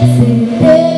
Yeah.